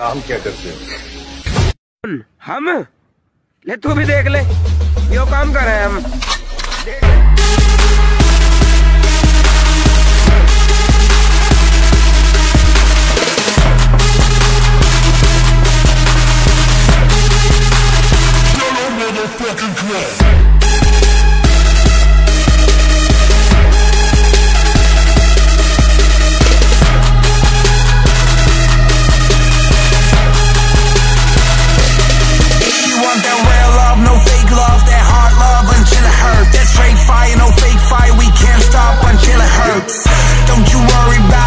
काम क्या करते हो? हम? ले तू भी देख ले यो काम कर रहे हैं हम। Fucking crazy. fire, we